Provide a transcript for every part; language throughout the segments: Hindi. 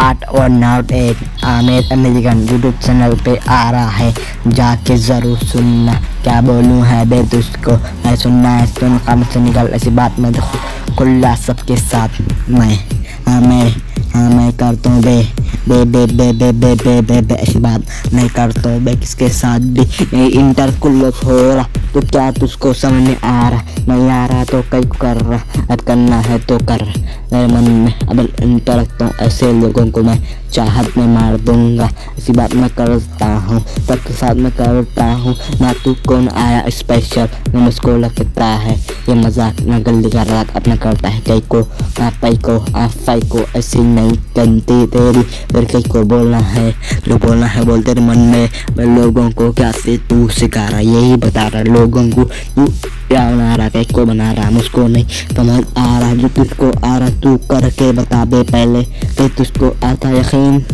आर्ट और नाउट एक आमिर अमेरिकन यूट्यूब चैनल पे आ रहा है। जाके ज़रूर सुनना। क्या बोलूँ है बे तुझको मैं सुनना है सुन काम से निकल। ऐसी बात मैं खुला सबके साथ मैं हाँ मैं हाँ मैं करता हूँ बे बे बे बे बे बे बे बे बे, ऐसी बात नहीं करता हूँ बे। किसके साथ भी? इंटर कुल्लत हो रहा। तो क्या तुझको समझ में आ रहा? नहीं आ रहा तो कई कर रहा। अब करना है तो कर मेरे मन में अब इंटर रखता हूँ ऐसे लोगों को मैं चाहत में मार दूँगा ऐसी बात मैं करता हूँ सबके साथ में करता हूँ ना तू कौन आया स्पेशल ना मुझको लगता है ये मज़ाक ना गली का रात अपना करता है कई को ना पाई को आफाई को ऐसी नहीं बनती तेरी फिर कई को बोलना है जो बोलना है बोल तेरे मन में मैं लोगों को क्या से तू सिखा रहा यही बता रहा लोगों को तू क्या बना रहा कई को बना रहा, मुझको नहीं समझ आ रहा, जो तुझको आ रहा, तू करके बता दे पहले। कि तुझको आता यकीन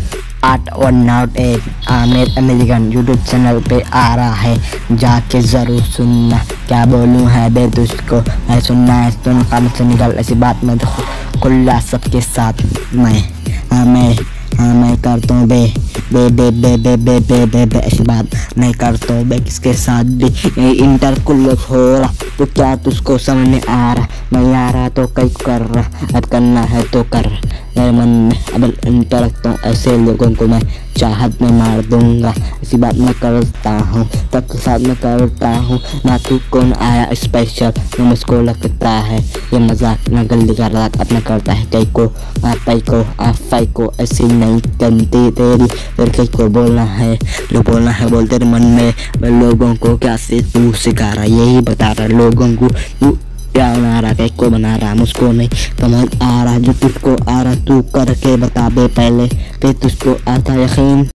आर्ट और नाउट एक, आमिर अमेरिकन यूट्यूब चैनल पे आ रहा है। जाके ज़रूर सुनना, क्या बोलूँ है बे तुझको? मैं सुनना है सुन काम से निकल, ऐसी बात मैं खुला सबके साथ मैं हाँ मैं हाँ मैं करता हूँ बे बे बे बे बे बे बे बे, ऐसी बात नहीं करता हूँ मैं किसके साथ भी इंटर कुल्लत हो रहा तो क्या तुझको समझ में आ रहा मैं आ रहा तो कई कर रहा अब करना है तो कर मेरे मन में, अब इंटर रखता हूँ, ऐसे लोगों को मैं चाहत में मार दूँगा। इसी बात मैं करता हूँ सबके साथ में करता हूँ। ना तू कौन आया स्पेशल जो मुझको लगता है। ये मज़ाक ना गली का रात अपना करता है। कई को पाई को आफाई को ऐसी नहीं बनती तेरी। फिर कई को बोलना है, जो बोलना है बोल तेरे मन में। लोगों को क्या से तू सिखा रहा यही बता रहा लोगों को। तू क्या बना रहा है को बना रहा मुझको नहीं। समझ आ रहा जो तुझको आ रहा तू करके बता दे पहले। de tus hasta